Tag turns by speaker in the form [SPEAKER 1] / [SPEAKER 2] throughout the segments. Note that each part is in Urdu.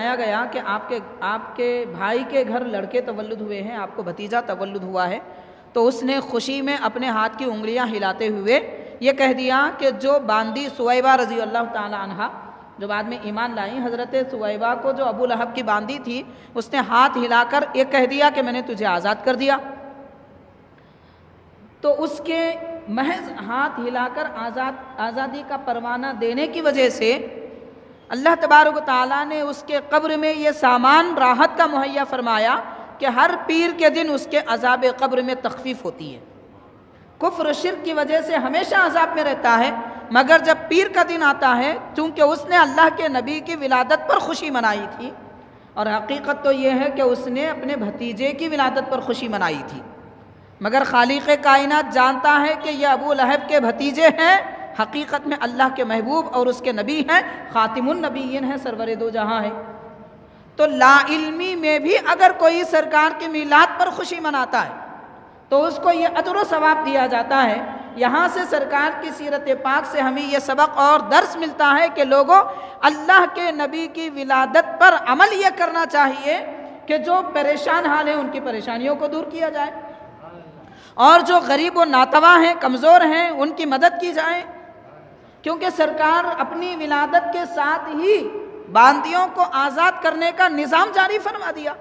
[SPEAKER 1] بتایا گیا کہ آپ کے آپ کے بھائی کے گھر لڑکے تولد ہوئے ہیں، آپ کو بھتیجا تولد ہوا ہے۔ تو اس نے خوشی میں اپنے ہاتھ کی انگلیاں ہلاتے ہوئے یہ کہہ دیا کہ جو باندی سویبہ رضی اللہ تعالی عنہ جو بعد میں ایمان لائیں حضرت سویبہ کو جو ابو لہب کی باندی تھی، اس نے ہاتھ ہلا کر یہ کہہ دیا کہ میں نے تجھے آزاد کر دیا۔ تو اس کے محض ہاتھ ہلا کر آزاد آزادی کا پروانہ دینے کی وجہ سے اللہ تبارک و تعالیٰ نے اس کے قبر میں یہ سامان راحت کا مہیا فرمایا کہ ہر پیر کے دن اس کے عذاب قبر میں تخفیف ہوتی ہے۔ کفر و شرک کی وجہ سے ہمیشہ عذاب میں رہتا ہے، مگر جب پیر کا دن آتا ہے، چونکہ اس نے اللہ کے نبی کی ولادت پر خوشی منائی تھی، اور حقیقت تو یہ ہے کہ اس نے اپنے بھتیجے کی ولادت پر خوشی منائی تھی۔ مگر خالق کائنات جانتا ہے کہ یہ ابو لہب کے بھتیجے ہیں حقیقت میں اللہ کے محبوب اور اس کے نبی ہیں، خاتم النبیین ہیں، سرور دو جہاں ہے تو لا علمی میں بھی اگر کوئی سرکار کی میلاد پر خوشی مناتا ہے، تو اس کو یہ عجر و ثواب دیا جاتا ہے۔ یہاں سے سرکار کی سیرت پاک سے ہمیں یہ سبق اور درس ملتا ہے کہ لوگوں، اللہ کے نبی کی ولادت پر عمل یہ کرنا چاہیے کہ جو پریشان حال ہیں، ان کی پریشانیوں کو دور کیا جائے۔ اور جو غریب و ناتوا ہیں، کمزور ہیں، ان کی مدد کی جائے۔ کیونکہ سرکار اپنی ولادت کے ساتھ ہی باندیوں کو آزاد کرنے کا نظام جاری فرما دیا۔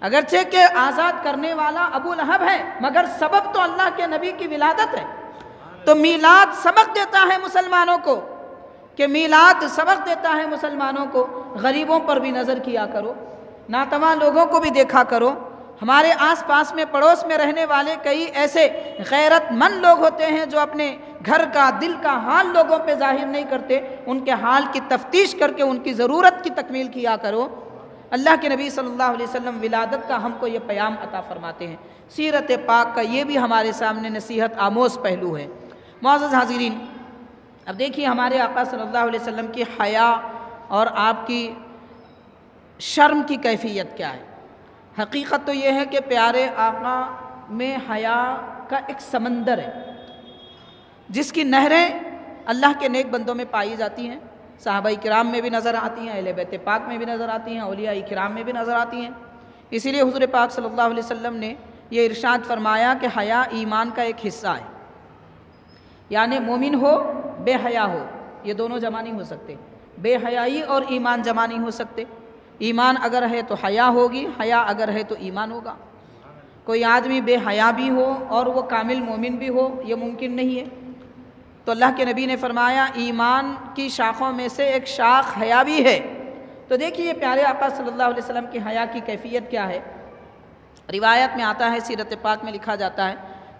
[SPEAKER 1] اگرچہ کہ آزاد کرنے والا ابو لہب ہے، مگر سبب تو اللہ کے نبی کی ولادت ہے۔ تو میلاد سبق دیتا ہے مسلمانوں کو کہ میلاد سبق دیتا ہے مسلمانوں کو۔ غریبوں پر بھی نظر کیا کرو، ناتواں لوگوں کو بھی دیکھا کرو۔ ہمارے آس پاس میں پڑوس میں رہنے والے کئی ایسے غیرت مند لوگ ہوتے ہیں جو اپنے گھر کا، دل کا حال لوگوں پہ ظاہر نہیں کرتے۔ ان کے حال کی تفتیش کر کے، ان کی ضرورت کی تکمیل کیا کرو۔ اللہ کے نبی صلی اللہ علیہ وسلم ولادت کا ہم کو یہ پیام عطا فرماتے ہیں۔ سیرت پاک کا یہ بھی ہمارے سامنے نصیحت آموز پہلو ہے۔ معزز حاضرین، اب دیکھیے ہمارے آقا صلی اللہ علیہ وسلم کی حیا اور آپ کی شرم کی کیفیت کیا ہے۔ حقیقت تو یہ ہے کہ پیارے آقا میں حیا کا ایک سمندر ہے، جس کی نہریں اللہ کے نیک بندوں میں پائی جاتی ہیں۔ صحابہ کرام میں بھی نظر آتی ہیں، اہل بیت پاک میں بھی نظر آتی ہیں، اولیاء کرام میں بھی نظر آتی ہیں۔ اسی لیے حضور پاک صلی اللہ علیہ وسلم نے یہ ارشاد فرمایا کہ حیا ایمان کا ایک حصہ ہے۔ یعنی مومن ہو، بے حیا ہو، یہ دونوں جمع نہیں ہو سکتے۔ بے حیائی اور ایمان جمع نہیں ہو سکتے۔ ایمان اگر ہے تو حیا ہوگی، حیا اگر ہے تو ایمان ہوگا۔ کوئی آدمی بے حیا بھی ہو اور وہ کامل مومن بھی ہو، یہ ممکن نہیں ہے۔ تو اللہ کے نبی نے فرمایا، ایمان کی شاخوں میں سے ایک شاخ حیا بھی ہے۔ تو دیکھیے پیارے آقا صلی اللہ علیہ وسلم کی حیا کی کیفیت کیا ہے۔ روایت میں آتا ہے، سیرت پاک میں لکھا جاتا ہے،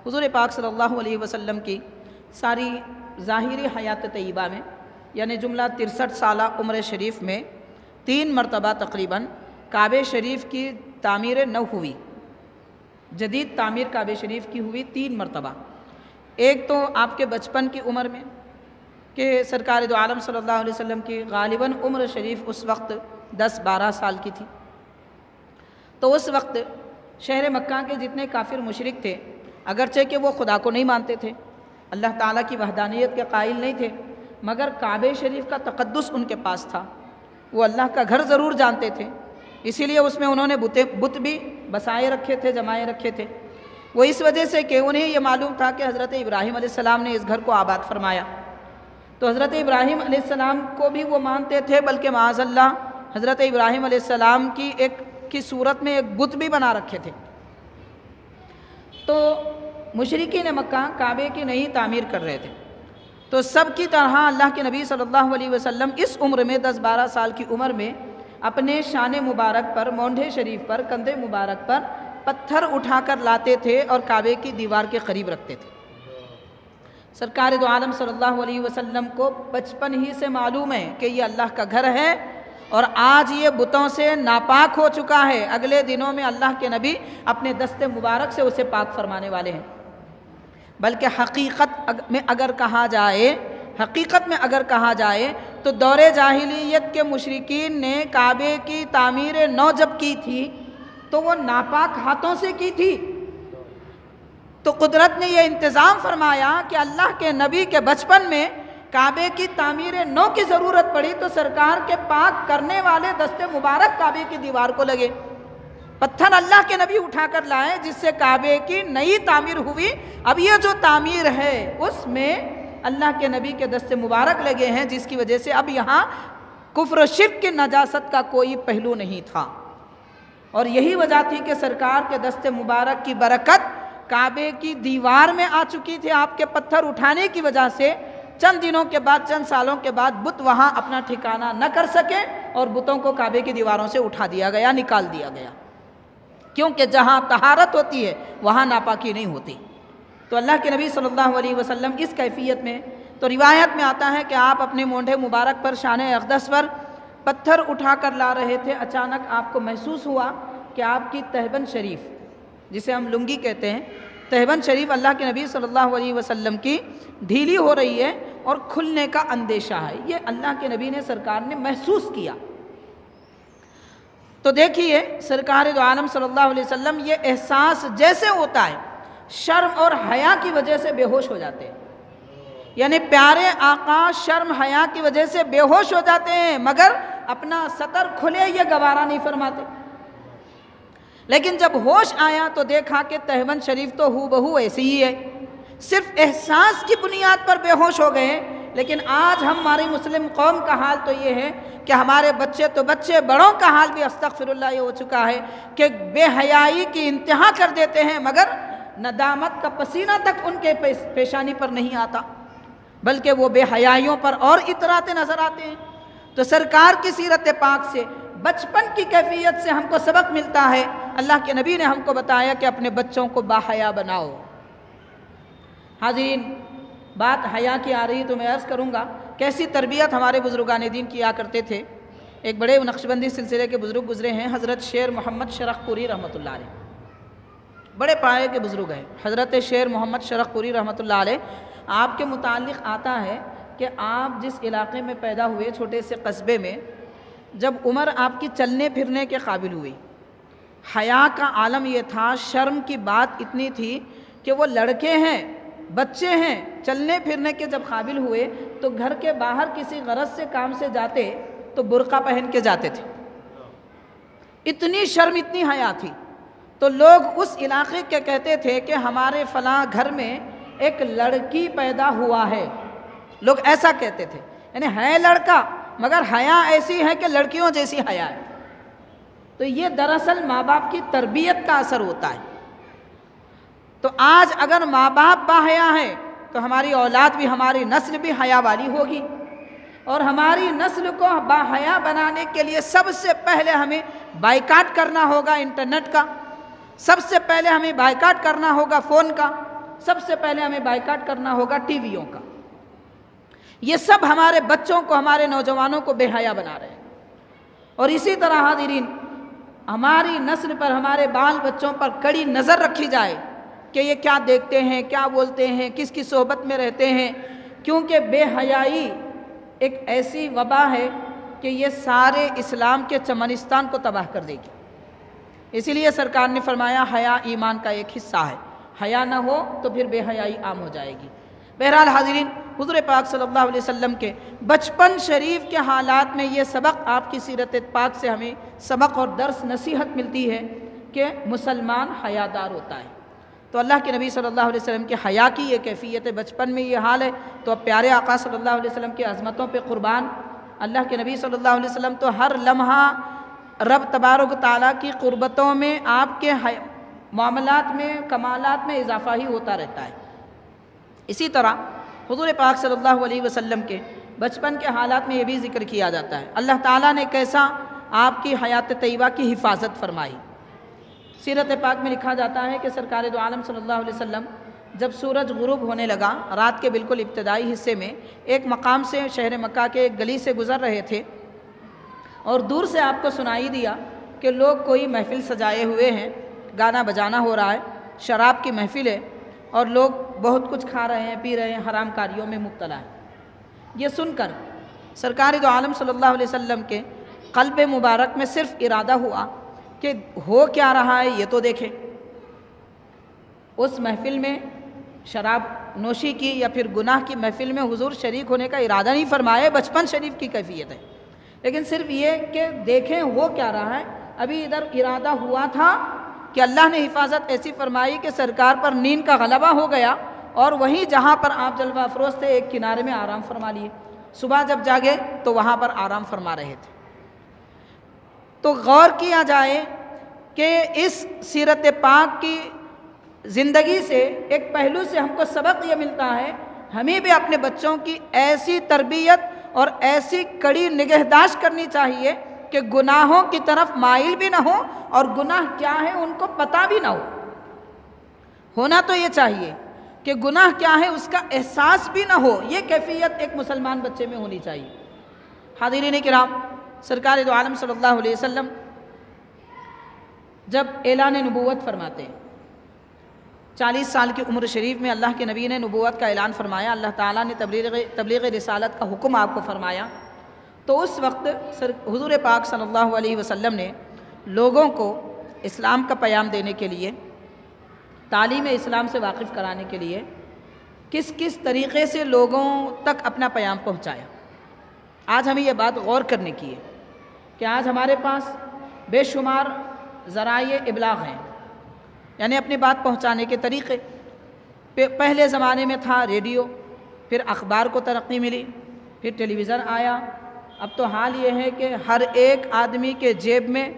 [SPEAKER 1] حضور پاک صلی اللہ علیہ وسلم کی ساری ظاہری حیات طیبہ میں یعنی جملہ ترسٹھ سالہ عمر شریف میں تین مرتبہ تقریباً کعبہ شریف کی تعمیر نو ہوئی۔ جدید تعمیر کعبہ شریف کی ہوئی تین مرتبہ۔ ایک تو آپ کے بچپن کی عمر میں کہ سرکار دو عالم صلی اللہ علیہ وسلم کی غالباً عمر شریف اس وقت دس بارہ سال کی تھی۔ تو اس وقت شہر مکہ کے جتنے کافر مشرق تھے، اگرچہ کہ وہ خدا کو نہیں مانتے تھے، اللہ تعالیٰ کی وحدانیت کے قائل نہیں تھے، مگر کعبہ شریف کا تقدس ان کے پاس تھا۔ وہ اللہ کا گھر ضرور جانتے تھے۔ اسی لیے اس میں انہوں نے بت بھی بسائے رکھے تھے، جمائے رکھے تھے۔ وہ اس وجہ سے کہ انہیں یہ معلوم تھا کہ حضرت ابراہیم علیہ السلام نے اس گھر کو آباد فرمایا۔ تو حضرت ابراہیم علیہ السلام کو بھی وہ مانتے تھے، بلکہ معاذ اللہ حضرت ابراہیم علیہ السلام کی ایک کی صورت میں ایک بت بھی بنا رکھے تھے۔ تو مشرقین مکہ کعبے کی نئی تعمیر کر رہے تھے۔ تو سب کی طرح اللہ کے نبی صلی اللہ علیہ وسلم اس عمر میں دس بارہ سال کی عمر میں اپنے شان مبارک پر، مونڈھے شریف پر، کندھے مبارک پر پتھر اٹھا کر لاتے تھے اور کعبے کی دیوار کے قریب رکھتے تھے۔ سرکار دو عالم صلی اللہ علیہ وسلم کو بچپن ہی سے معلوم ہے کہ یہ اللہ کا گھر ہے اور آج یہ بتوں سے ناپاک ہو چکا ہے۔ اگلے دنوں میں اللہ کے نبی اپنے دست مبارک سے اسے پاک فرمانے والے ہیں۔ بلکہ حقیقت میں اگر کہا جائے، حقیقت میں اگر کہا جائے تو دور جاہلیت کے مشرقین نے کعبے کی تعمیر نو جب کی تھی تو وہ ناپاک ہاتھوں سے کی تھی۔ تو قدرت نے یہ انتظام فرمایا کہ اللہ کے نبی کے بچپن میں کعبے کی تعمیر نو کی ضرورت پڑی تو سرکار کے پاک کرنے والے دست مبارک کعبے کی دیوار کو لگے۔ پتھر اللہ کے نبی اٹھا کر لائے، جس سے کعبے کی نئی تعمیر ہوئی۔ اب یہ جو تعمیر ہے، اس میں اللہ کے نبی کے دست مبارک لگے ہیں، جس کی وجہ سے اب یہاں کفر و شرک کی نجاست کا کوئی پہلو نہیں تھا۔ اور یہی وجہ تھی کہ سرکار کے دست مبارک کی برکت کعبے کی دیوار میں آ چکی تھی۔ آپ کے پتھر اٹھانے کی وجہ سے چند دنوں کے بعد، چند سالوں کے بعد بت وہاں اپنا ٹھکانہ نہ کر سکے اور بتوں کو کعبے کی دیواروں سے اٹھا دیا گیا، نکال دیا گیا۔ کیونکہ جہاں تہارت ہوتی ہے، وہاں ناپاکی نہیں ہوتی۔ تو اللہ کے نبی صلی اللہ علیہ وسلم اس کیفیت میں، تو روایت میں آتا ہے کہ آپ اپنے مونڈے مبارک پر شان اقدس پر پتھر اٹھا کر لا رہے تھے۔ اچانک آپ کو محسوس ہوا کہ آپ کی تہبن شریف، جسے ہم لنگی کہتے ہیں تہبن شریف اللہ کے نبی صلی اللہ علیہ وسلم کی ڈھیلی ہو رہی ہے اور کھلنے کا اندیشہ ہے۔ یہ اللہ کے نبی نے سرکار نے محسوس کیا۔ تو دیکھیے سرکار دو عالم صلی اللہ علیہ وسلم، یہ احساس جیسے ہوتا ہے، شرم اور حیا کی وجہ سے بے ہوش ہو جاتے ہیں۔ یعنی پیارے آقا شرم حیا کی وجہ سے بے ہوش ہو جاتے ہیں، مگر اپنا سطر کھلے یہ گوارا نہیں فرماتے۔ لیکن جب ہوش آیا تو دیکھا کہ تہون شریف تو ہو بہو ایسی ہی ہے۔ صرف احساس کی بنیاد پر بے ہوش ہو گئے لیکن آج ہماری مسلم قوم کا حال تو یہ ہے کہ ہمارے بچے تو بچے بڑوں کا حال بھی استغفر اللہ یہ ہو چکا ہے کہ بے حیائی کی انتہا کر دیتے ہیں، مگر ندامت کا پسینہ تک ان کے پیشانی پر نہیں آتا، بلکہ وہ بے حیائیوں پر اور اتراتے نظر آتے ہیں۔ تو سرکار کی سیرت پاک سے، بچپن کی کیفیت سے ہم کو سبق ملتا ہے۔ اللہ کے نبی نے ہم کو بتایا کہ اپنے بچوں کو باحیا بناؤ۔ حاضرین بات حیا کی آ رہی تو میں عرض کروں گا، کیسی تربیت ہمارے بزرگان دین کیا کرتے تھے؟ ایک بڑے نقشبندی سلسلے کے بزرگ گزرے ہیں حضرت شیر محمد شرخ پوری رحمۃ اللہ علیہ۔ بڑے پائے کے بزرگ ہیں۔ حضرت شیر محمد شرخ پوری رحمۃ اللہ علیہ، آپ کے متعلق آتا ہے کہ آپ جس علاقے میں پیدا ہوئے چھوٹے سے قصبے میں، جب عمر آپ کی چلنے پھرنے کے قابل ہوئی۔ حیا کا عالم یہ تھا، شرم کی بات اتنی تھی کہ وہ لڑکے ہیں، بچے ہیں چلنے پھرنے کے جب قابل ہوئے تو گھر کے باہر کسی غرض سے کام سے جاتے تو برقع پہن کے جاتے تھے۔ اتنی شرم، اتنی حیا تھی۔ تو لوگ اس علاقے کے کہتے تھے کہ ہمارے فلاں گھر میں ایک لڑکی پیدا ہوا ہے۔ لوگ ایسا کہتے تھے۔ یعنی ہے لڑکا، مگر حیا ایسی ہے کہ لڑکیوں جیسی حیا ہے۔ تو یہ دراصل ماں باپ کی تربیت کا اثر ہوتا ہے۔ تو آج اگر ماں باپ با حیا ہے تو ہماری اولاد بھی، ہماری نسل بھی حیا والی ہوگی۔ اور ہماری نسل کو با حیا بنانے کے لیے سب سے پہلے ہمیں بائیکاٹ کرنا ہوگا انٹرنیٹ کا۔ سب سے پہلے ہمیں بائیکاٹ کرنا ہوگا فون کا۔ سب سے پہلے ہمیں بائیکاٹ کرنا ہوگا ٹی ویوں کا۔ یہ سب ہمارے بچوں کو، ہمارے نوجوانوں کو بے حیا بنا رہے ہیں۔ اور اسی طرح حاضرین، ہماری نسل پر، ہمارے بال بچوں پر کڑی نظر رکھی جائے۔ کہ یہ کیا دیکھتے ہیں، کیا بولتے ہیں، کس کی صحبت میں رہتے ہیں۔ کیونکہ بے حیائی ایک ایسی وبا ہے کہ یہ سارے اسلام کے چمنستان کو تباہ کر دے گی۔ اسی لیے سرکار نے فرمایا، حیا ایمان کا ایک حصہ ہے۔ حیا نہ ہو تو پھر بے حیائی عام ہو جائے گی۔ بہرحال حاضرین، حضور پاک صلی اللہ علیہ وسلم کے بچپن شریف کے حالات میں یہ سبق آپ کی سیرت پاک سے ہمیں سبق اور درس نصیحت ملتی ہے کہ مسلمان حیادار ہوتا ہے۔ تو اللہ کے نبی صلی اللہ علیہ وسلم کے حیا کی، یہ کیفیت بچپن میں یہ حال ہے۔ تو اب پیارے آقا صلی اللہ علیہ وسلم کی عظمتوں پہ قربان۔ اللہ کے نبی صلی اللہ علیہ وسلم تو ہر لمحہ رب تبارک تعالیٰ کی قربتوں میں آپ کے معاملات میں، کمالات میں اضافہ ہی ہوتا رہتا ہے۔ اسی طرح حضور پاک صلی اللہ علیہ وسلم کے بچپن کے حالات میں یہ بھی ذکر کیا جاتا ہے۔ اللہ تعالیٰ نے کیسا آپ کی حیات طیبہ کی حفاظت فرمائی۔ سیرت پاک میں لکھا جاتا ہے کہ سرکار دو عالم صلی اللہ علیہ وسلم جب سورج غروب ہونے لگا، رات کے بالکل ابتدائی حصے میں ایک مقام سے شہر مکہ کے ایک گلی سے گزر رہے تھے اور دور سے آپ کو سنائی دیا کہ لوگ کوئی محفل سجائے ہوئے ہیں، گانا بجانا ہو رہا ہے، شراب کی محفل ہے اور لوگ بہت کچھ کھا رہے ہیں، پی رہے ہیں، حرام کاریوں میں مبتلا ہے یہ سن کر سرکار دو عالم صلی اللہ علیہ وسلم کے قلب مبارک میں صرف ارادہ ہوا کہ ہو کیا رہا ہے یہ تو دیکھیں۔ اس محفل میں شراب نوشی کی یا پھر گناہ کی محفل میں حضور شریک ہونے کا ارادہ نہیں فرمائے، بچپن شریف کی کیفیت ہے۔ لیکن صرف یہ کہ دیکھیں ہو کیا رہا ہے۔ ابھی ادھر ارادہ ہوا تھا کہ اللہ نے حفاظت ایسی فرمائی کہ سرکار پر نیند کا غلبہ ہو گیا اور وہیں جہاں پر آپ جلوہ افروز تھے، ایک کنارے میں آرام فرما لیے۔ صبح جب جاگے تو وہاں پر آرام فرما رہے تھے۔ تو غور کیا جائے کہ اس سیرت پاک کی زندگی سے ایک پہلو سے ہم کو سبق یہ ملتا ہے، ہمیں بھی اپنے بچوں کی ایسی تربیت اور ایسی کڑی نگہداشت کرنی چاہیے کہ گناہوں کی طرف مائل بھی نہ ہو اور گناہ کیا ہے ان کو پتہ بھی نہ ہو۔ ہونا تو یہ چاہیے کہ گناہ کیا ہے اس کا احساس بھی نہ ہو، یہ کیفیت ایک مسلمان بچے میں ہونی چاہیے۔ حاضرین کرام سرکار دو عالم صلی اللہ علیہ وسلم جب اعلان نبوت فرماتے ہیں، چالیس سال کی عمر شریف میں اللہ کے نبی نے نبوت کا اعلان فرمایا، اللہ تعالیٰ نے تبلیغ تبلیغ رسالت کا حکم آپ کو فرمایا۔ تو اس وقت حضور پاک صلی اللہ علیہ وسلم نے لوگوں کو اسلام کا پیام دینے کے لیے، تعلیم اسلام سے واقف کرانے کے لیے کس کس طریقے سے لوگوں تک اپنا پیام پہنچایا۔ آج ہمیں یہ بات غور کرنے کی ہے کہ آج ہمارے پاس بے شمار ذرائع ابلاغ ہیں۔ یعنی اپنی بات پہنچانے کے طریقے۔ پہلے زمانے میں تھا ریڈیو، پھر اخبار کو ترقی ملی، پھر ٹیلی ویژن آیا۔ اب تو حال یہ ہے کہ ہر ایک آدمی کے جیب میں،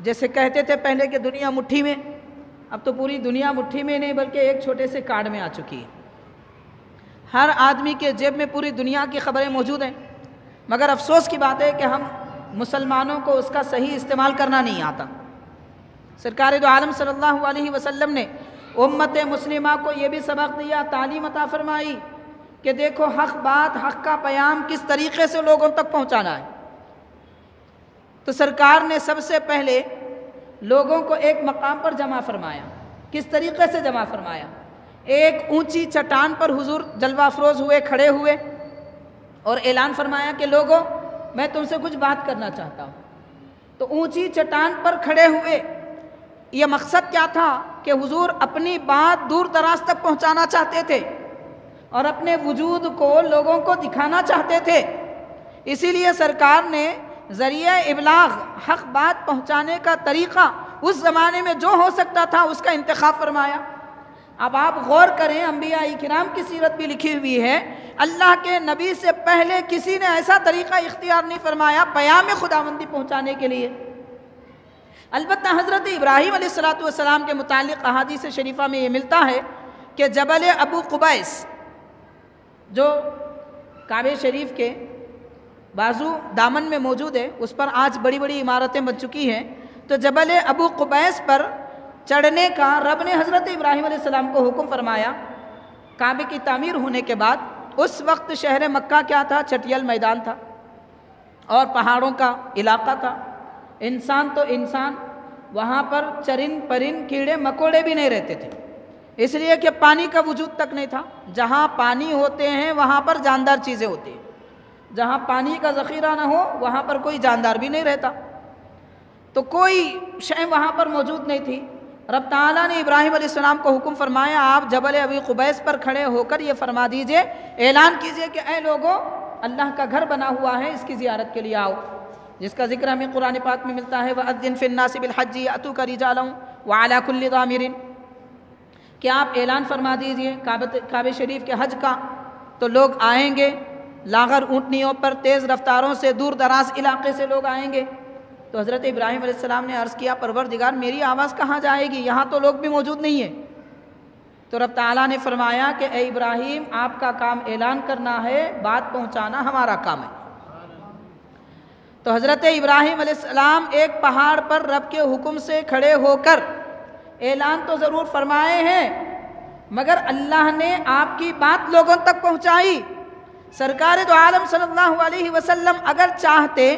[SPEAKER 1] جیسے کہتے تھے پہلے کہ دنیا مٹھی میں، اب تو پوری دنیا مٹھی میں نہیں، بلکہ ایک چھوٹے سے کارڈ میں آ چکی ہے۔ ہر آدمی کے جیب میں پوری دنیا کی خبریں موجود ہیں۔ مگر افسوس کی بات ہے کہ ہم مسلمانوں کو اس کا صحیح استعمال کرنا نہیں آتا۔ سرکار دو عالم صلی اللہ علیہ وسلم نے امت مسلمہ کو یہ بھی سبق دیا، تعلیم عطا فرمائی کہ دیکھو حق بات، حق کا پیام کس طریقے سے لوگوں تک پہنچانا ہے۔ تو سرکار نے سب سے پہلے لوگوں کو ایک مقام پر جمع فرمایا۔ کس طریقے سے جمع فرمایا؟ ایک اونچی چٹان پر حضور جلوہ افروز ہوئے، کھڑے ہوئے اور اعلان فرمایا کہ لوگوں، میں تم سے کچھ بات کرنا چاہتا ہوں۔ تو اونچی چٹان پر کھڑے ہوئے، یہ مقصد کیا تھا کہ حضور اپنی بات دور دراز تک پہنچانا چاہتے تھے اور اپنے وجود کو لوگوں کو دکھانا چاہتے تھے؟ اسی لیے سرکار نے ذریعہ ابلاغ، حق بات پہنچانے کا طریقہ اس زمانے میں جو ہو سکتا تھا، اس کا انتخاب فرمایا۔ اب آپ غور کریں، انبیاء کرام کی سیرت بھی لکھی ہوئی ہے۔ اللہ کے نبی سے پہلے کسی نے ایسا طریقہ اختیار نہیں فرمایا پیام خداوندی پہنچانے کے لیے۔ البتہ حضرت ابراہیم علیہ السلاۃ والسلام کے متعلق احادیث شریفہ میں یہ ملتا ہے کہ جبل ابو قبیس، جو کعبہ شریف کے بازو دامن میں موجود ہے، اس پر آج بڑی بڑی عمارتیں بن چکی ہیں۔ تو جبل ابو قبیس پر چڑھنے کا رب نے حضرت ابراہیم علیہ السلام کو حکم فرمایا، کعبے کی تعمیر ہونے کے بعد اس وقت شہر مکہ کیا تھا؟ چٹیل میدان تھا۔ اور پہاڑوں کا علاقہ تھا۔ انسان تو انسان، وہاں پر چرن پرن کیڑے مکوڑے بھی نہیں رہتے تھے۔ اس لیے کہ پانی کا وجود تک نہیں تھا۔ جہاں پانی ہوتے ہیں، وہاں پر جاندار چیزیں ہوتی ہیں۔ جہاں پانی کا ذخیرہ نہ ہو، وہاں پر کوئی جاندار بھی نہیں رہتا۔ تو کوئی شے وہاں پر موجود نہیں تھی۔ رب تعالیٰ نے ابراہیم علیہ السلام کو حکم فرمایا، آپ جبل ابی قبیس پر کھڑے ہو کر یہ فرما دیجیے، اعلان کیجیے کہ اے لوگوں اللہ کا گھر بنا ہوا ہے، اس کی زیارت کے لیے آؤ۔ جس کا ذکر ہمیں قرآن پاک میں ملتا ہے، وَأَذِّن فِي النَّاسِ بِالْحَجِّ أَتُوكَ رِجَالًا وَعَلَى كُلِّ ضَامِرٍ۔ کہ آپ اعلان فرما دیجیے کعبہ شریف کے حج کا۔ تو لوگ آئیں گے، لاغر اونٹنیوں پر تیز رفتاروں سے دور دراز علاقے سے لوگ آئیں گے۔ تو حضرت ابراہیم علیہ السلام نے عرض کیا، پروردگار، میری آواز کہاں جائے گی؟ یہاں تو لوگ بھی موجود نہیں ہیں. تو رب تعالیٰ نے فرمایا کہ، اے ابراہیم، آپ کا کام اعلان کرنا ہے، بات پہنچانا ہمارا کام ہے. تو حضرت ابراہیم علیہ السلام ایک پہاڑ پر رب کے حکم سے کھڑے ہو کر اعلان تو ضرور فرمائے ہیں، مگر اللہ نے آپ کی بات لوگوں تک پہنچائی۔ سرکار دو عالم صلی اللہ علیہ وسلم اگر چاہتے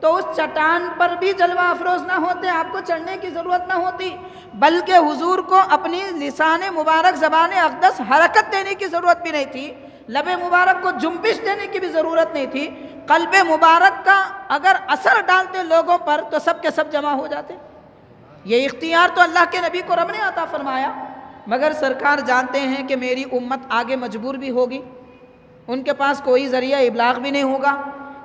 [SPEAKER 1] تو اس چٹان پر بھی جلوہ افروز نہ ہوتے، آپ کو چڑھنے کی ضرورت نہ ہوتی، بلکہ حضور کو اپنی لسان مبارک، زبان اقدس حرکت دینے کی ضرورت بھی نہیں تھی، لب مبارک کو جنبش دینے کی بھی ضرورت نہیں تھی، قلب مبارک کا اگر اثر ڈالتے لوگوں پر تو سب کے سب جمع ہو جاتے۔ یہ اختیار تو اللہ کے نبی کو رب نے عطا فرمایا، مگر سرکار جانتے ہیں کہ میری امت آگے مجبور بھی ہوگی، ان کے پاس کوئی ذریعہ ابلاغ بھی نہیں ہوگا۔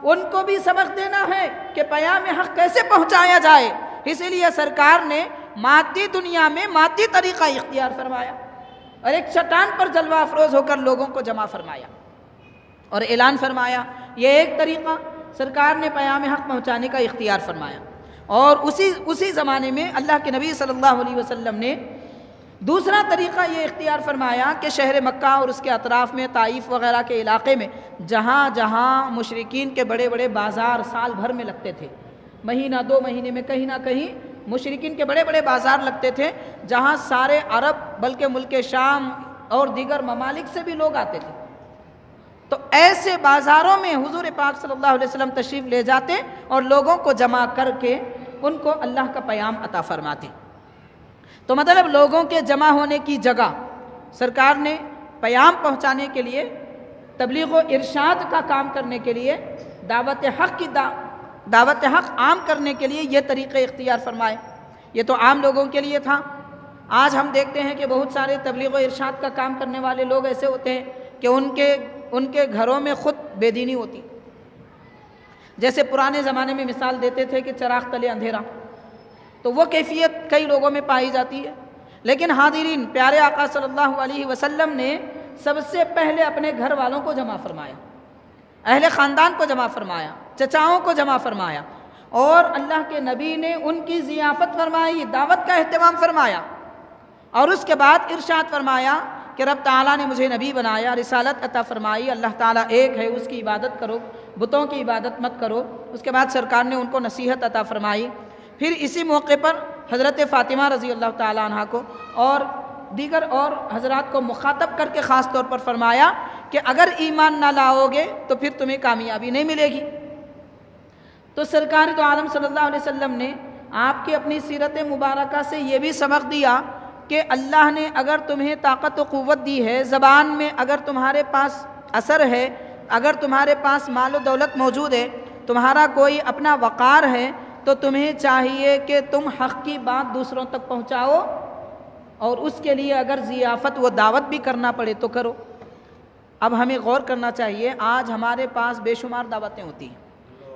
[SPEAKER 1] ان کو بھی سبق دینا ہے کہ پیام حق کیسے پہنچایا جائے۔ اسی لیے سرکار نے مادی دنیا میں مادی طریقہ اختیار فرمایا اور ایک چٹان پر جلوہ افروز ہو کر لوگوں کو جمع فرمایا اور اعلان فرمایا، یہ ایک طریقہ سرکار نے پیام حق پہنچانے کا اختیار فرمایا۔ اور اسی اسی زمانے میں اللہ کے نبی صلی اللہ علیہ وسلم نے دوسرا طریقہ یہ اختیار فرمایا کہ شہر مکہ اور اس کے اطراف میں طائف وغیرہ کے علاقے میں جہاں جہاں مشرقین کے بڑے بڑے بازار سال بھر میں لگتے تھے، مہینہ دو مہینے میں کہیں نہ کہیں مشرقین کے بڑے بڑے بازار لگتے تھے جہاں سارے عرب بلکہ ملک شام اور دیگر ممالک سے بھی لوگ آتے تھے۔ تو ایسے بازاروں میں حضور پاک صلی اللہ علیہ وسلم تشریف لے جاتے اور لوگوں کو جمع کر کے ان کو اللہ کا پیام عطا فرماتے۔ تو مطلب لوگوں کے جمع ہونے کی جگہ سرکار نے پیام پہنچانے کے لیے، تبلیغ و ارشاد کا کام کرنے کے لیے، دعوت حق کی دعوت حق عام کرنے کے لیے یہ طریقے اختیار فرمائے۔ یہ تو عام لوگوں کے لیے تھا۔ آج ہم دیکھتے ہیں کہ بہت سارے تبلیغ و ارشاد کا کام کرنے والے لوگ ایسے ہوتے ہیں کہ ان کے ان کے گھروں میں خود بے دینی ہوتی۔ جیسے پرانے زمانے میں مثال دیتے تھے کہ چراغ تلے اندھیرا۔ تو وہ کیفیت کئی لوگوں میں پائی جاتی ہے۔ لیکن حاضرین، پیارے آقا صلی اللہ علیہ وسلم نے سب سے پہلے اپنے گھر والوں کو جمع فرمایا، اہل خاندان کو جمع فرمایا، چچاؤں کو جمع فرمایا اور اللہ کے نبی نے ان کی ضیافت فرمائی، دعوت کا اہتمام فرمایا اور اس کے بعد ارشاد فرمایا کہ رب تعالیٰ نے مجھے نبی بنایا، رسالت عطا فرمائی، اللہ تعالیٰ ایک ہے، اس کی عبادت کرو، بتوں کی عبادت مت کرو۔ اس کے بعد سرکار نے ان کو نصیحت عطا فرمائی پھر اسی موقع پر حضرت فاطمہ رضی اللہ تعالیٰ عنہ کو اور دیگر اور حضرات کو مخاطب کر کے خاص طور پر فرمایا کہ اگر ایمان نہ لاؤ گے تو پھر تمہیں کامیابی نہیں ملے گی۔ تو سرکار تو عالم صلی اللہ علیہ وسلم نے آپ کی اپنی سیرت مبارکہ سے یہ بھی سبق دیا کہ اللہ نے اگر تمہیں طاقت و قوت دی ہے، زبان میں اگر تمہارے پاس اثر ہے، اگر تمہارے پاس مال و دولت موجود ہے، تمہارا کوئی اپنا وقار ہے تو تمہیں چاہیے کہ تم حق کی بات دوسروں تک پہنچاؤ اور اس کے لیے اگر ضیافت و دعوت بھی کرنا پڑے تو کرو۔ اب ہمیں غور کرنا چاہیے، آج ہمارے پاس بے شمار دعوتیں ہوتی ہیں۔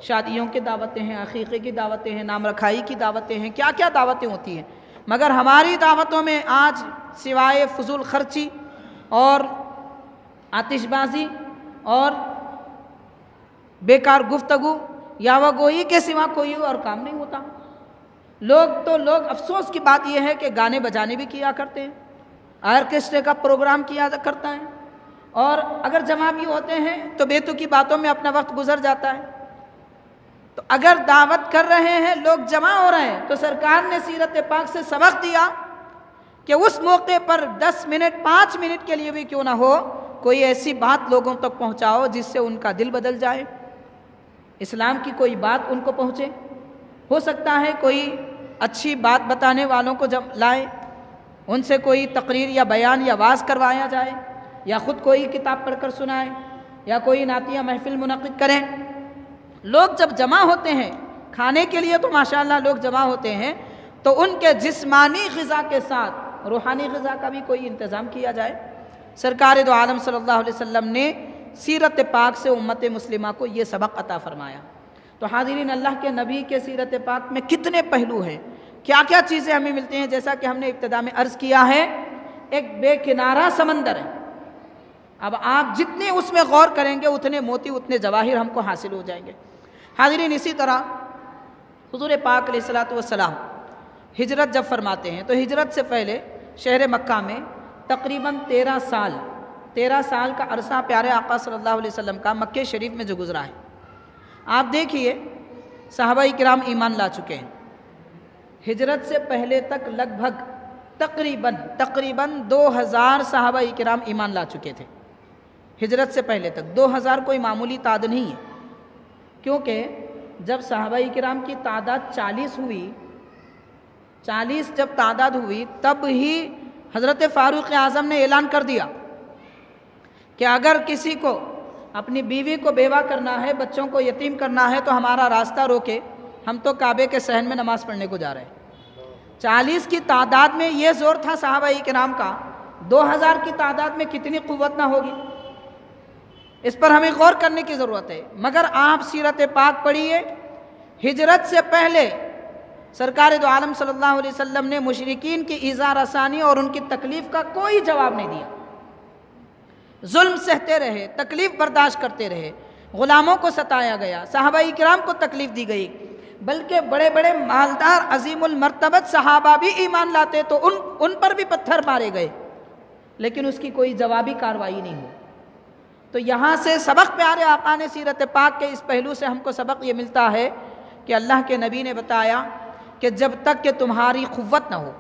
[SPEAKER 1] شادیوں کی دعوتیں ہیں، عقیقے کی دعوتیں ہیں، نام رکھائی کی دعوتیں ہیں کیا کیا دعوتیں ہوتی ہیں؟ مگر ہماری دعوتوں میں آج سوائے فضول خرچی اور آتش بازی اور بیکار گفتگو یا وہ گوئی کے سوا کوئی اور کام نہیں ہوتا۔ لوگ تو لوگ، افسوس کی بات یہ ہے کہ گانے بجانے بھی کیا کرتے ہیں آرکسٹرے کا پروگرام کیا کرتا ہے۔ اور اگر جمع بھی ہوتے ہیں تو بیتو کی باتوں میں اپنا وقت گزر جاتا ہے۔ تو اگر دعوت کر رہے ہیں، لوگ جمع ہو رہے ہیں، تو سرکار نے سیرت پاک سے سبق دیا کہ اس موقع پر دس منٹ، پانچ منٹ کے لیے بھی کیوں نہ ہو، کوئی ایسی بات لوگوں تک پہنچاؤ جس سے ان کا دل بدل جائے۔ اسلام کی کوئی بات ان کو پہنچے؟ ہو سکتا ہے کوئی اچھی بات بتانے والوں کو جب لائے، ان سے کوئی تقریر یا بیان یا واز کروایا جائے، یا خود کوئی کتاب پڑھ کر سنائے، یا کوئی نعتیہ محفل منعقد کریں۔ لوگ جب جمع ہوتے ہیں، کھانے کے لیے تو ماشاءاللہ لوگ جمع ہوتے ہیں، تو ان کے جسمانی غذا کے ساتھ، روحانی غذا کا بھی کوئی انتظام کیا جائے؟ سرکار دو عالم صلی اللہ علیہ وسلم نے سیرت پاک سے امت مسلمہ کو یہ سبق عطا فرمایا۔ تو حاضرین، اللہ کے نبی کے سیرت پاک میں کتنے پہلو ہیں؟ کیا کیا چیزیں ہمیں ملتی ہیں؟ جیسا کہ ہم نے ابتدا میں عرض کیا ہے، ایک بے کنارہ سمندر ہے۔ اب آپ جتنے اس میں غور کریں گے، اتنے موتی، اتنے جواہر ہم کو حاصل ہو جائیں گے۔ حاضرین، اسی طرح حضور پاک علیہ السلاۃ والسلام ہجرت جب فرماتے ہیں، تو ہجرت سے پہلے شہر مکہ میں تقریباً تیرہ سال تیرہ سال کا عرصہ پیارے آقا صلی اللہ علیہ وسلم کا مکہ شریف میں جو گزرا ہے۔ آپ دیکھیے، صحابہ کرام ایمان لا چکے ہیں۔ ہجرت سے پہلے تک لگ بھگ تقریباً تقریباً دو ہزار صحابہ کرام ایمان لا چکے تھے۔ ہجرت سے پہلے تک دو ہزار کوئی معمولی تعداد نہیں ہے۔ کیونکہ جب صحابہ کرام کی تعداد چالیس ہوئی، چالیس جب تعداد ہوئی، تب ہی حضرت فاروق اعظم نے اعلان کر دیا۔ کہ اگر کسی کو اپنی بیوی کو بیوہ کرنا ہے، بچوں کو یتیم کرنا ہے، تو ہمارا راستہ روکے۔ ہم تو کعبے کے سہن میں نماز پڑھنے کو جا رہے ہیں۔ چالیس کی تعداد میں یہ زور تھا صحابہ کے نام کا، دو ہزار کی تعداد میں کتنی قوت نہ ہوگی۔ اس پر ہمیں غور کرنے کی ضرورت ہے۔ مگر آپ سیرت پاک پڑھیے۔ ہجرت سے پہلے سرکار دو عالم صلی اللہ علیہ وسلم نے مشرقین کی اظہار آسانی اور ان کی تکلیف کا کوئی جواب نہیں دیا۔ ظلم سہتے رہے، تکلیف برداشت کرتے رہے۔ غلاموں کو ستایا گیا، صحابہ کرام کو تکلیف دی گئی۔ بلکہ بڑے بڑے مالدار، عظیم المرتبت صحابہ بھی ایمان لاتے تو ان ان پر بھی پتھر مارے گئے۔ لیکن اس کی کوئی جوابی کاروائی نہیں ہو تو یہاں سے سبق پیارے آقا نے سیرت پاک کے اس پہلو سے ہم کو سبق یہ ملتا ہے کہ اللہ کے نبی نے بتایا کہ جب تک کہ تمہاری قوت نہ ہو،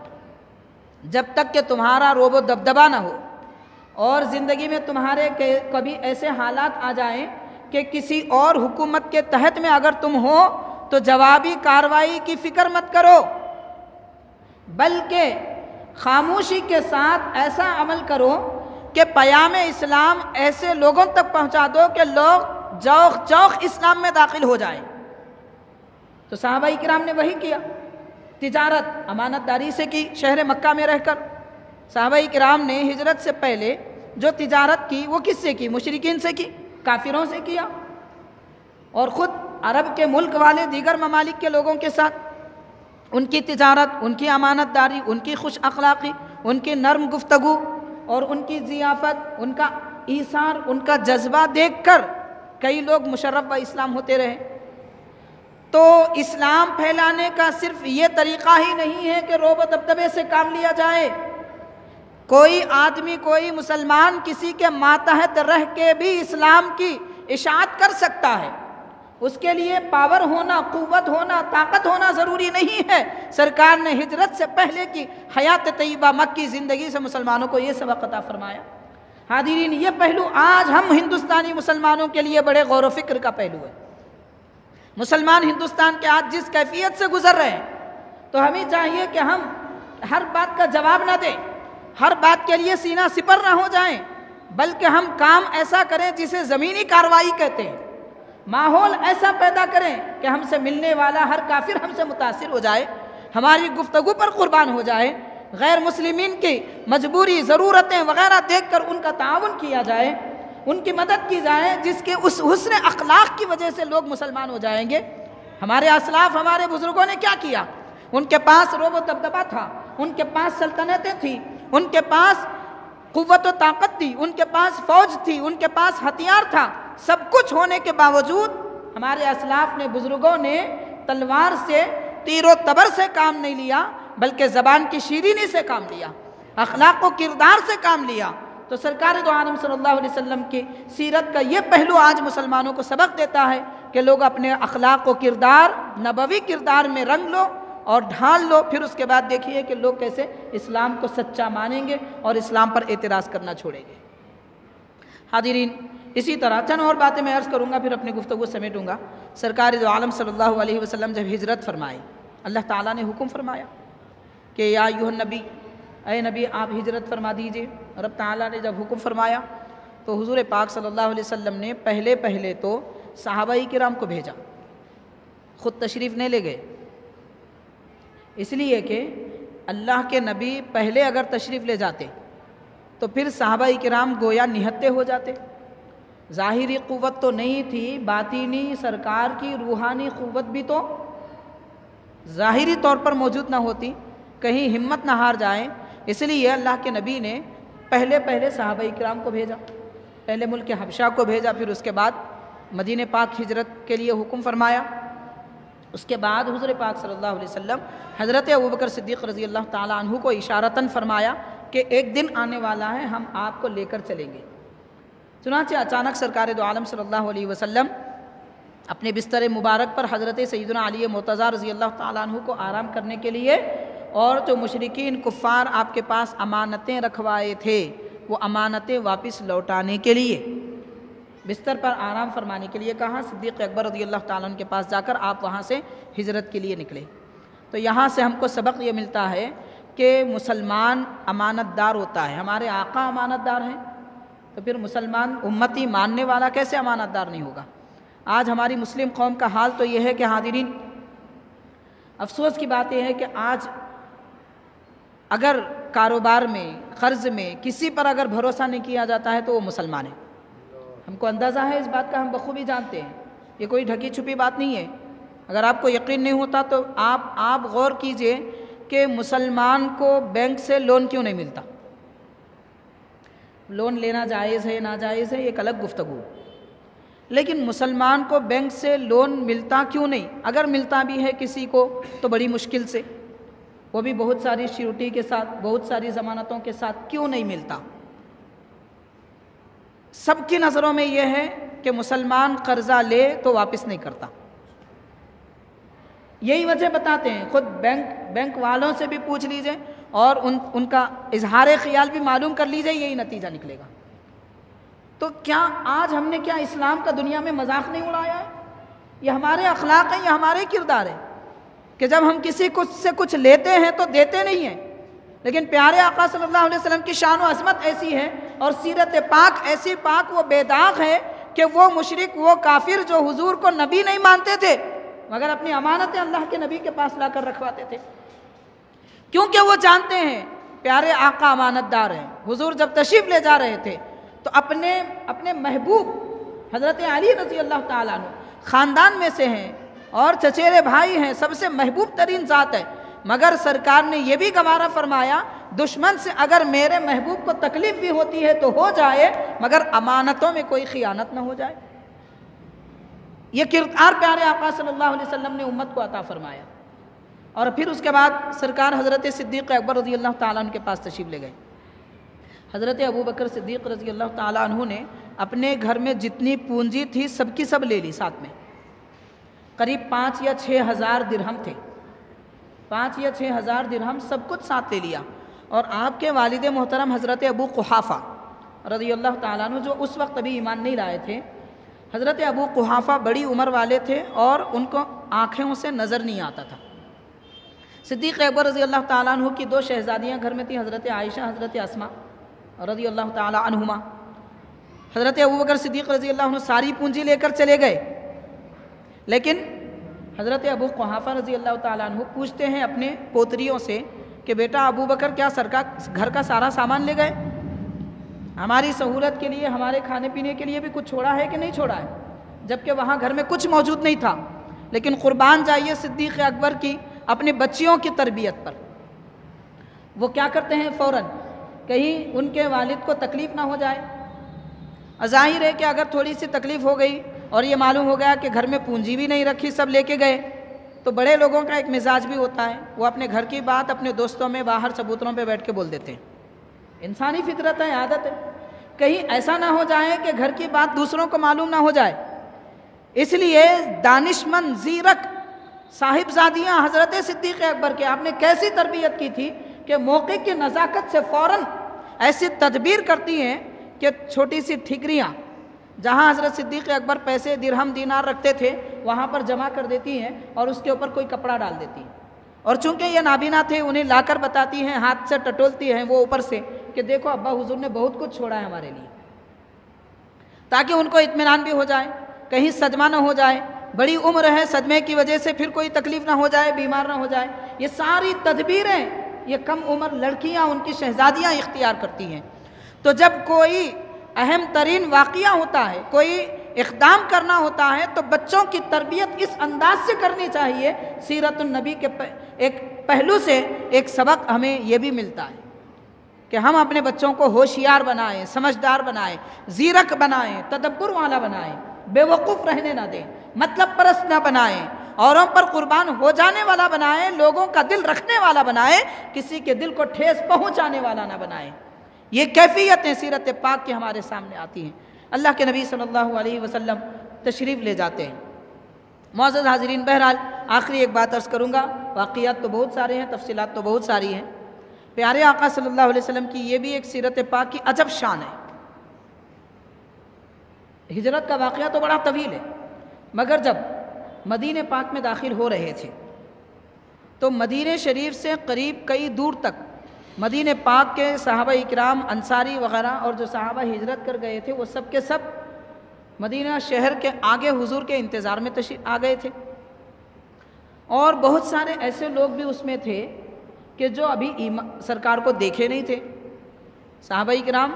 [SPEAKER 1] جب تک کہ تمہارا روب و دبدبا نہ ہو اور زندگی میں تمہارے کبھی ایسے حالات آ جائیں کہ کسی اور حکومت کے تحت میں اگر تم ہو تو جوابی کاروائی کی فکر مت کرو۔ بلکہ خاموشی کے ساتھ ایسا عمل کرو کہ پیام اسلام ایسے لوگوں تک پہنچا دو کہ لوگ جوخ جوخ اسلام میں داخل ہو جائیں۔ تو صحابہ کرام نے وہی کیا۔ تجارت امانت داری سے کی شہر مکہ میں رہ کر۔ صحابہ کرام نے ہجرت سے پہلے جو تجارت کی، وہ کس سے کی؟ مشرقین سے کی، کافروں سے کیا؟ اور خود عرب کے ملک والے، دیگر ممالک کے لوگوں کے ساتھ، ان کی تجارت، ان کی امانت داری، ان کی خوش اخلاقی، ان کی نرم گفتگو اور ان کی ضیافت، ان کا ایثار ان کا جذبہ دیکھ کر کئی لوگ مشرف و اسلام ہوتے رہے۔ تو اسلام پھیلانے کا صرف یہ طریقہ ہی نہیں ہے کہ روب و دبدبے سے کام لیا جائے۔ کوئی آدمی، کوئی مسلمان کسی کے ماتحت رہ کے بھی اسلام کی اشاعت کر سکتا ہے۔ اس کے لیے پاور ہونا، قوت ہونا، طاقت ہونا ضروری نہیں ہے۔ سرکار نے ہجرت سے پہلے کی حیات طیبہ مکی زندگی سے مسلمانوں کو یہ سبق عطا فرمایا۔ حاضرین، یہ پہلو آج ہم ہندوستانی مسلمانوں کے لیے بڑے غور و فکر کا پہلو ہے۔ مسلمان ہندوستان کے آج جس کیفیت سے گزر رہے ہیں، تو ہمیں چاہیے کہ ہم ہر بات کا جواب نہ دیں۔ ہر بات کے لیے سینہ سپر نہ ہو جائیں، بلکہ ہم کام ایسا کریں جسے زمینی کاروائی کہتے ہیں۔ ماحول ایسا پیدا کریں کہ ہم سے ملنے والا ہر کافر ہم سے متاثر ہو جائے، ہماری گفتگو پر قربان ہو جائے، غیر مسلمین کی مجبوری، ضرورتیں وغیرہ دیکھ کر ان کا تعاون کیا جائے، ان کی مدد کی جائے، جس کے اس حسن اخلاق کی وجہ سے لوگ مسلمان ہو جائیں گے۔ ہمارے اسلاف، ہمارے بزرگوں نے کیا کیا؟ ان کے پاس روب و دبدبا تھا، ان کے پاس سلطنتیں تھیں ان کے پاس قوت و طاقت تھی، ان کے پاس فوج تھی، ان کے پاس ہتھیار تھا۔ سب کچھ ہونے کے باوجود ہمارے اسلاف نے، بزرگوں نے تلوار سے، تیر و تبر سے کام نہیں لیا، بلکہ زبان کی شیرینی سے کام لیا، اخلاق و کردار سے کام لیا۔ تو سرکار دو عالم صلی اللہ علیہ وسلم کی سیرت کا یہ پہلو آج مسلمانوں کو سبق دیتا ہے کہ لوگ اپنے اخلاق و کردار، نبوی کردار میں رنگ لو اور ڈھال لو، پھر اس کے بعد دیکھیے کہ لوگ کیسے اسلام کو سچا مانیں گے اور اسلام پر اعتراض کرنا چھوڑیں گے۔ حاضرین، اسی طرح چند اور باتیں میں عرض کروں گا، پھر اپنے گفتگو سمیٹوں گا۔ سرکار دو عالم صلی اللہ علیہ وسلم جب ہجرت فرمائی، اللہ تعالیٰ نے حکم فرمایا کہ یا یوہ نبی اے نبی، آپ ہجرت فرما دیجیے۔ رب تعالیٰ نے جب حکم فرمایا، تو حضور پاک صلی اللہ علیہ وسلم نے پہلے پہلے تو صحابہ کرام کو بھیجا۔ خود تشریف نہیں لے گئے۔ اس لیے کہ اللہ کے نبی پہلے اگر تشریف لے جاتے تو پھر صحابہ کرام گویا نہتے ہو جاتے۔ ظاہری قوت تو نہیں تھی، باطینی سرکار کی روحانی قوت بھی تو ظاہری طور پر موجود نہ ہوتی، کہیں ہمت نہ ہار جائیں اس لیے اللہ کے نبی نے پہلے پہلے صحابہ اکرام کو بھیجا، پہلے ملک حبشہ کو بھیجا، پھر اس کے بعد مدینہ پاک ہجرت کے لیے حکم فرمایا۔ اس کے بعد حضور پاک صلی اللہ علیہ وسلم حضرت ابوبکر صدیق رضی اللہ تعالیٰ عنہ کو اشارتاً فرمایا کہ ایک دن آنے والا ہے، ہم آپ کو لے کر چلیں گے۔ چنانچہ اچانک سرکار دو عالم صلی اللہ علیہ وسلم اپنے بستر مبارک پر حضرت سیدنا علی مرتضیٰ رضی اللہ تعالیٰ عنہ کو آرام کرنے کے لیے اور جو مشرقین کفار آپ کے پاس امانتیں رکھوائے تھے، وہ امانتیں واپس لوٹانے کے لیے۔ بستر پر آرام فرمانے کے لیے کہا صدیق اکبر رضی اللہ تعالیٰ کے پاس جا کر آپ وہاں سے ہجرت کے لیے نکلے؟ تو یہاں سے ہم کو سبق یہ ملتا ہے کہ مسلمان امانت دار ہوتا ہے۔ ہمارے آقا امانت دار ہیں، تو پھر مسلمان امتی ماننے والا کیسے امانت دار نہیں ہوگا؟ آج ہماری مسلم قوم کا حال تو یہ ہے کہ حاضرین، افسوس کی بات یہ ہے کہ آج اگر کاروبار میں، قرض میں کسی پر اگر بھروسہ نہیں کیا جاتا ہے تو وہ مسلمان ہے ہم کو اندازہ ہے اس بات کا ہم بخوبی جانتے ہیں۔ یہ کوئی ڈھکی چھپی بات نہیں ہے۔ اگر آپ کو یقین نہیں ہوتا تو آپ آپ غور کیجیے کہ مسلمان کو بینک سے لون کیوں نہیں ملتا۔ لون لینا جائز ہے، ناجائز ہے، ایک الگ گفتگو۔ لیکن مسلمان کو بینک سے لون ملتا کیوں نہیں؟ اگر ملتا بھی ہے کسی کو تو بڑی مشکل سے۔ وہ بھی بہت ساری شیورٹی کے ساتھ، بہت ساری ضمانتوں کے ساتھ کیوں نہیں ملتا؟ سب کی نظروں میں یہ ہے کہ مسلمان قرضہ لے تو واپس نہیں کرتا۔ یہی وجہ بتاتے ہیں۔ خود بینک بینک والوں سے بھی پوچھ لیجیے اور ان ان کا اظہار خیال بھی معلوم کر لیجیے، یہی نتیجہ نکلے گا۔ تو کیا آج ہم نے کیا اسلام کا دنیا میں مذاق نہیں اڑایا ہے؟ یہ ہمارے اخلاق ہیں، یہ ہمارے کردار ہیں۔ کہ جب ہم کسی کچھ سے کچھ لیتے ہیں تو دیتے نہیں ہیں۔ لیکن پیارے آقا صلی اللہ علیہ وسلم کی شان و عظمت ایسی ہے اور سیرت پاک ایسی پاک وہ بے داغ ہے کہ وہ مشرق وہ کافر جو حضور کو نبی نہیں مانتے تھے، مگر اپنی امانتیں اللہ کے نبی کے پاس لا کر رکھواتے تھے۔ کیونکہ وہ جانتے ہیں، پیارے آقا امانت دار ہیں، حضور جب تشریف لے جا رہے تھے، تو اپنے اپنے محبوب حضرت علی رضی اللہ تعالیٰ عنہ خاندان میں سے ہیں اور چچیرے بھائی ہیں، سب سے محبوب ترین ذات ہے۔ مگر سرکار نے یہ بھی گوارہ فرمایا دشمن سے اگر میرے محبوب کو تکلیف بھی ہوتی ہے تو ہو جائے، مگر امانتوں میں کوئی خیانت نہ ہو جائے۔ یہ کردار پیارے آقا صلی اللہ علیہ وسلم نے امت کو عطا فرمایا۔ اور پھر اس کے بعد سرکار حضرت صدیق اکبر رضی اللہ تعالیٰ عنہ کے پاس تشریف لے گئے۔ حضرت ابو بکر صدیق رضی اللہ تعالیٰ عنہ نے اپنے گھر میں جتنی پونجی تھی، سب کی سب لے لی ساتھ میں۔ قریب پانچ یا چھ ہزار درہم تھے۔ پانچ یا چھ ہزار درہم سب کچھ ساتھ لے لیا۔ اور آپ کے والد محترم حضرت ابو قحافہ رضی اللہ تعالیٰ عنہ جو اس وقت ابھی ایمان نہیں لائے تھے، حضرت ابو قحافہ بڑی عمر والے تھے اور ان کو آنکھوں سے نظر نہیں آتا تھا۔ صدیق اکبر رضی اللہ تعالیٰ عنہ کی دو شہزادیاں گھر میں تھیں، حضرت عائشہ، حضرت اسما رضی اللہ تعالیٰ عنہما۔ حضرت ابو بکر صدیق رضی اللہ عنہ ساری پونجی لے کر چلے گئے۔ لیکن حضرت ابو قحافہ رضی اللہ تعالیٰ عنہ پوچھتے ہیں اپنے پوتریوں سے کہ بیٹا ابو بکر کیا سرکار گھر کا سارا سامان لے گئے؟ ہماری سہولت کے لیے، ہمارے کھانے پینے کے لیے بھی کچھ چھوڑا ہے کہ نہیں چھوڑا ہے؟ جبکہ وہاں گھر میں کچھ موجود نہیں تھا۔ لیکن قربان جائیے صدیق اکبر کی اپنی بچیوں کی تربیت پر۔ وہ کیا کرتے ہیں فوراً؟ کہیں ان کے والد کو تکلیف نہ ہو جائے۔ ظاہر ہے کہ اگر تھوڑی سی تکلیف ہو گئی اور یہ معلوم ہو گیا کہ گھر میں پونجی بھی نہیں رکھی، سب لے کے گئے۔ تو بڑے لوگوں کا ایک مزاج بھی ہوتا ہے۔ وہ اپنے گھر کی بات اپنے دوستوں میں باہر چبوتروں پہ بیٹھ کے بول دیتے ہیں۔ انسانی فطرت ہے، عادت ہے۔ کہیں ایسا نہ ہو جائے کہ گھر کی بات دوسروں کو معلوم نہ ہو جائے۔ اس لیے دانش مند زیرک صاحب زادیاں حضرت صدیق اکبر کے آپ نے کیسی تربیت کی تھی کہ موقع کی نزاکت سے فوراً ایسی تدبیر کرتی ہیں کہ چھوٹی سی ٹھکریاں جہاں حضرت صدیق اکبر پیسے، درہم، دینار رکھتے تھے وہاں پر جمع کر دیتی ہیں اور اس کے اوپر کوئی کپڑا ڈال دیتی ہیں۔ اور چونکہ یہ نابینا تھے، انہیں لا کر بتاتی ہیں، ہاتھ سے ٹٹولتی ہیں وہ اوپر سے کہ دیکھو ابا حضور نے بہت کچھ چھوڑا ہے ہمارے لیے۔ تاکہ ان کو اطمینان بھی ہو جائے، کہیں صدمہ نہ ہو جائے۔ بڑی عمر ہے، صدمے کی وجہ سے پھر کوئی تکلیف نہ ہو جائے، بیمار نہ ہو جائے۔ یہ ساری تدبیریں، یہ کم عمر لڑکیاں، ان کی شہزادیاں اختیار کرتی ہیں۔ تو جب کوئی اہم ترین واقعہ ہوتا ہے، کوئی اقدام کرنا ہوتا ہے تو بچوں کی تربیت اس انداز سے کرنی چاہیے، سیرت النبی کے ایک پہلو سے ایک سبق ہمیں یہ بھی ملتا ہے کہ ہم اپنے بچوں کو ہوشیار بنائیں، سمجھدار بنائیں، زیرک بنائیں، تدبر والا بنائیں، بے وقوف رہنے نہ دیں مطلب پرست نہ بنائیں، اوروں پر قربان ہو جانے والا بنائیں، لوگوں کا دل رکھنے والا بنائیں، کسی کے دل کو ٹھیس پہنچانے والا نہ بنائیں۔ یہ کیفیتیں سیرت پاک کے ہمارے سامنے آتی ہیں۔ اللہ کے نبی صلی اللہ علیہ وسلم تشریف لے جاتے ہیں۔ معزز حاضرین، بہرحال آخری ایک بات عرض کروں گا۔ واقعات تو بہت سارے ہیں، تفصیلات تو بہت ساری ہیں۔ پیارے آقا صلی اللہ علیہ وسلم کی یہ بھی ایک سیرت پاک کی عجب شان ہے۔ ہجرت کا واقعہ تو بڑا طویل ہے، مگر جب مدینہ پاک میں داخل ہو رہے تھے، تو مدینہ شریف سے قریب کئی دور تک مدینہ پاک کے صحابہ اکرام، انصاری وغیرہ اور جو صحابہ ہجرت کر گئے تھے، وہ سب کے سب مدینہ شہر کے آگے حضور کے انتظار میں تشریف، آ گئے تھے۔ اور بہت سارے ایسے لوگ بھی اس میں تھے کہ جو ابھی سرکار کو دیکھے نہیں تھے۔ صحابہ کرام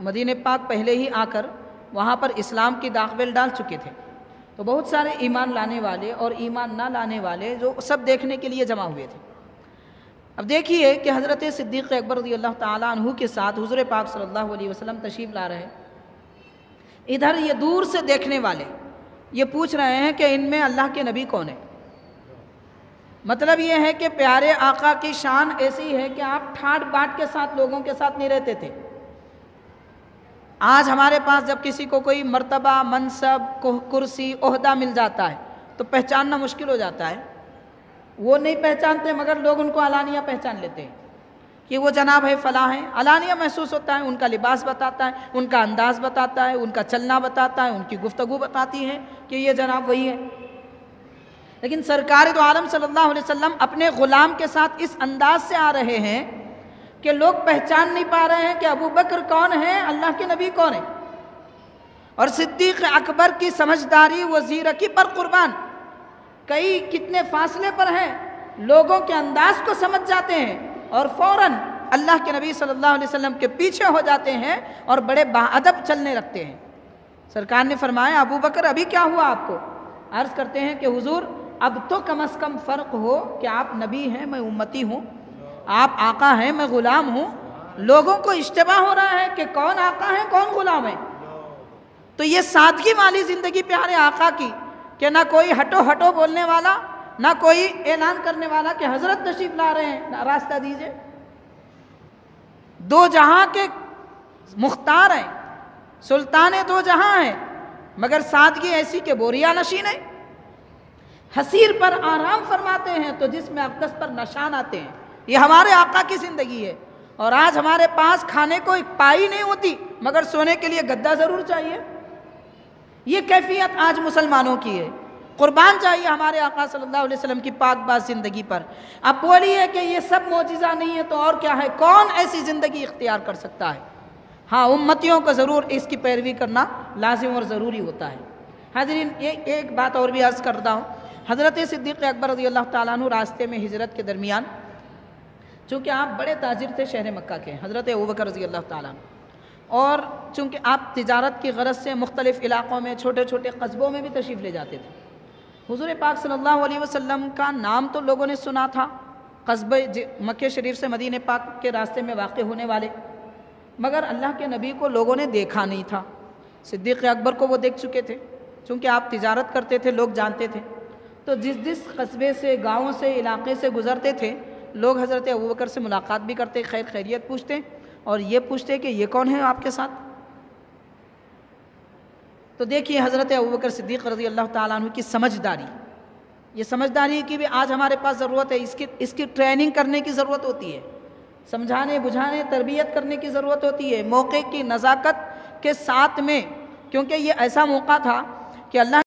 [SPEAKER 1] مدین پاک پہلے ہی آ کر وہاں پر اسلام کی داخل ڈال چکے تھے۔ تو بہت سارے ایمان لانے والے اور ایمان نہ لانے والے جو سب دیکھنے کے لیے جمع ہوئے تھے۔ اب دیکھیے کہ حضرت صدیق اکبر رضی اللہ تعالیٰ عنہ کے ساتھ حضور پاک صلی اللہ علیہ وسلم تشریف لا رہے ادھر یہ دور سے دیکھنے والے یہ پوچھ رہے ہیں کہ ان میں اللہ کے نبی کون ہے مطلب یہ ہے کہ پیارے آقا کی شان ایسی ہے کہ آپ ٹھاٹ باٹ کے ساتھ لوگوں کے ساتھ نہیں رہتے تھے۔ آج ہمارے پاس جب کسی کو کوئی مرتبہ، منصب کرسی، عہدہ مل جاتا ہے تو پہچاننا مشکل ہو جاتا ہے۔ وہ نہیں پہچانتے مگر لوگ ان کو علانیہ پہچان لیتے ہیں کہ وہ جناب ہے فلاں ہیں۔ علانیہ محسوس ہوتا ہے، ان کا لباس بتاتا ہے، ان کا انداز بتاتا ہے، ان کا چلنا بتاتا ہے، ان کی گفتگو بتاتی ہے کہ یہ جناب وہی ہے لیکن سرکار دو عالم صلی اللہ علیہ وسلم اپنے غلام کے ساتھ اس انداز سے آ رہے ہیں کہ لوگ پہچان نہیں پا رہے ہیں کہ ابو بکر کون ہے اللہ کے نبی کون ہے اور صدیق اکبر کی سمجھداری وزیر کی پر قربان۔ کئی کتنے فاصلے پر ہیں، لوگوں کے انداز کو سمجھ جاتے ہیں اور فوراً اللہ کے نبی صلی اللہ علیہ وسلم کے پیچھے ہو جاتے ہیں اور بڑے ادب چلنے رکھتے ہیں۔ سرکار نے فرمایا، ابو بکر، ابھی کیا ہوا آپ کو؟ عرض کرتے ہیں کہ حضور، اب تو کم از کم فرق ہو کہ آپ نبی ہیں، میں امتی ہوں، آپ آقا ہیں، میں غلام ہوں۔ لوگوں کو اشتباہ ہو رہا ہے کہ کون آقا ہے، کون غلام ہے۔ تو یہ سادگی والی زندگی پیارے آقا کی کہ نہ کوئی ہٹو ہٹو بولنے والا، نہ کوئی اعلان کرنے والا کہ حضرت تشریف لا رہے ہیں راستہ دیجیے۔ دو جہاں کے مختار ہیں، سلطان دو جہاں ہیں، مگر سادگی ایسی کہ بوریا نشین ہے حسیر پر آرام فرماتے ہیں تو جس میں اقدس پر نشان آتے ہیں۔ یہ ہمارے آقا کی زندگی ہے، اور آج ہمارے پاس کھانے کو ایک پائی نہیں ہوتی، مگر سونے کے لیے گدہ ضرور چاہیے۔ یہ کیفیت آج مسلمانوں کی ہے۔ قربان چاہیے ہمارے آقا صلی اللہ علیہ وسلم کی پاک باز زندگی پر۔ اب بولیے کہ یہ سب معجزہ نہیں ہے تو اور کیا ہے؟ کون ایسی زندگی اختیار کر سکتا ہے؟ ہاں امتیوں کو ضرور اس کی پیروی کرنا لازم اور ضروری ہوتا ہے۔ حاضرین ایک بات اور بھی عرض کرتا ہوں۔ حضرت صدیق اکبر رضی اللہ تعالیٰ عنہ راستے میں ہجرت کے درمیان، چونکہ آپ بڑے تاجر تھے، شہر مکہ کے حضرت ابوبکر رضی اللہ تعالیٰ اور چونکہ آپ تجارت کی غرض سے مختلف علاقوں میں چھوٹے چھوٹے قصبوں میں بھی تشریف لے جاتے تھے۔ حضور پاک صلی اللہ علیہ وسلم کا نام تو لوگوں نے سنا تھا قصبے مکہ شریف سے مدینہ پاک کے راستے میں واقع ہونے والے۔ مگر اللہ کے نبی کو لوگوں نے دیکھا نہیں تھا۔ صدیق اکبر کو وہ دیکھ چکے تھے، چونکہ آپ تجارت کرتے تھے، لوگ جانتے تھے۔ تو جس جس قصبے سے، گاؤں سے، علاقے سے گزرتے تھے، لوگ حضرت ابوبکر سے ملاقات بھی کرتے، خیر خیریت پوچھتے۔ اور یہ پوچھتے کہ یہ کون ہے آپ کے ساتھ؟ تو دیکھیے حضرت ابوبکر صدیق رضی اللہ تعالیٰ عنہ کی سمجھداری۔ یہ سمجھداری کی بھی آج ہمارے پاس ضرورت ہے، اس کی اس کی ٹریننگ کرنے کی ضرورت ہوتی ہے۔ سمجھانے، بجھانے، تربیت کرنے کی ضرورت ہوتی ہے۔ موقع کی نزاکت کے ساتھ میں، کیونکہ یہ ایسا موقع تھا کہ اللہ